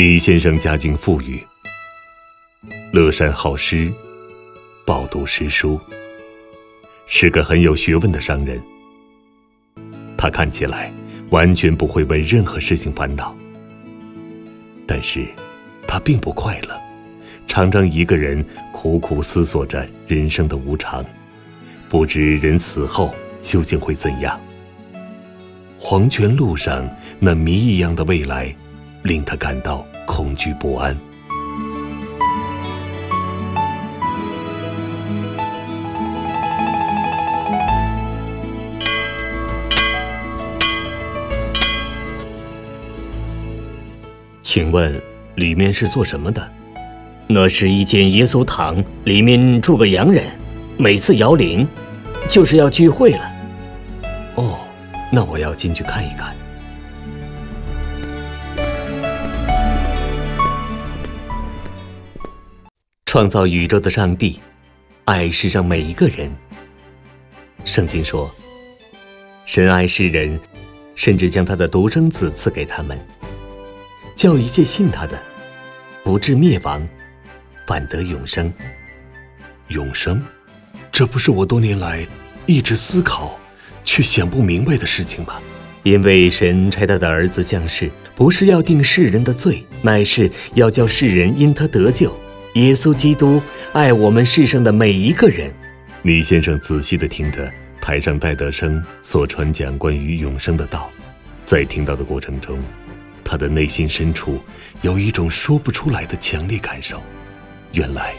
李先生家境富裕，乐善好施，饱读诗书，是个很有学问的商人。他看起来完全不会为任何事情烦恼，但是，他并不快乐，常常一个人苦苦思索着人生的无常，不知人死后究竟会怎样。黄泉路上那谜一样的未来。令他感到恐惧不安。请问，里面是做什么的？那是一间耶稣堂，里面住个洋人，每次摇铃，就是要聚会了。哦，那我要进去看一看。创造宇宙的上帝，爱世上每一个人。圣经说，神爱世人，甚至将他的独生子赐给他们，叫一切信他的，不至灭亡，反得永生。永生，这不是我多年来一直思考却想不明白的事情吗？因为神差他的儿子降世，不是要定世人的罪，乃是要叫世人因他得救。耶稣基督爱我们世上的每一个人。李先生仔细地听着台上戴德生所传讲关于永生的道，在听到的过程中，他的内心深处有一种说不出来的强烈感受。原来，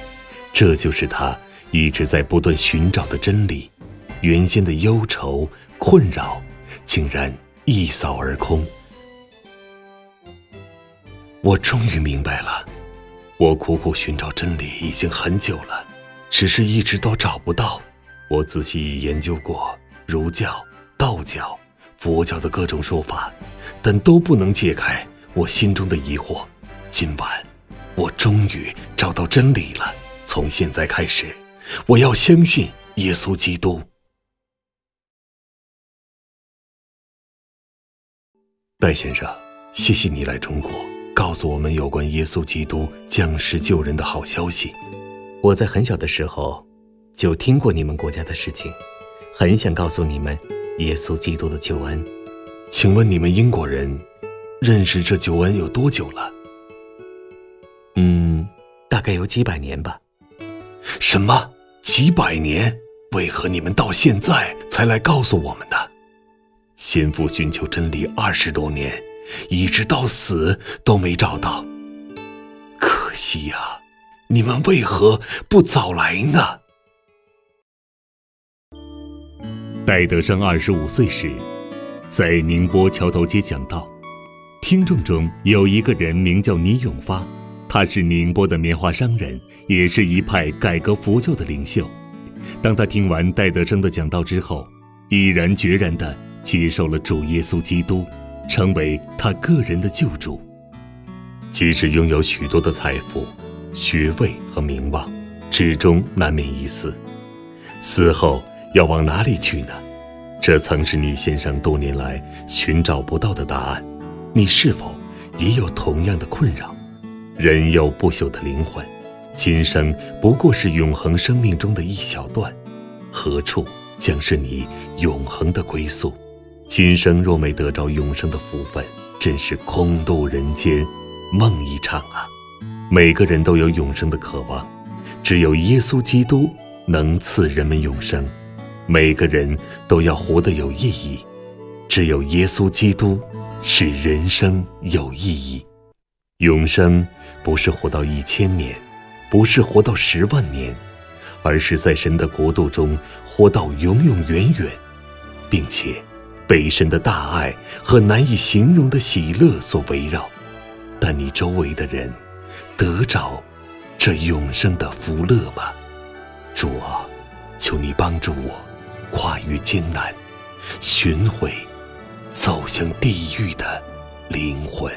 这就是他一直在不断寻找的真理。原先的忧愁困扰，竟然一扫而空。我终于明白了。我苦苦寻找真理已经很久了，只是一直都找不到。我仔细研究过儒教、道教、佛教的各种说法，但都不能解开我心中的疑惑。今晚，我终于找到真理了。从现在开始，我要相信耶稣基督。戴先生，谢谢你来中国。告诉我们有关耶稣基督降世救人的好消息。我在很小的时候就听过你们国家的事情，很想告诉你们耶稣基督的救恩。请问你们英国人认识这救恩有多久了？嗯，大概有几百年吧。什么？几百年？为何你们到现在才来告诉我们呢？先父寻求真理二十多年。一直到死都没找到，可惜呀！你们为何不早来呢？戴德生二十五岁时，在宁波桥头街讲道，听众中有一个人名叫倪永发，他是宁波的棉花商人，也是一派改革佛教的领袖。当他听完戴德生的讲道之后，毅然决然地接受了主耶稣基督。成为他个人的救主。即使拥有许多的财富、学位和名望，始终难免一死。死后要往哪里去呢？这曾是你先生多年来寻找不到的答案。你是否也有同样的困扰？人有不朽的灵魂，今生不过是永恒生命中的一小段，何处将是你永恒的归宿？今生若没得着永生的福分，真是空度人间，梦一场啊！每个人都有永生的渴望，只有耶稣基督能赐人们永生。每个人都要活得有意义，只有耶稣基督使人生有意义。永生不是活到一千年，不是活到十万年，而是在神的国度中活到永永远远，并且。被神的大爱和难以形容的喜乐所围绕，但你周围的人得着这永生的福乐吗？主啊，求你帮助我跨越艰难，寻回走向地狱的灵魂。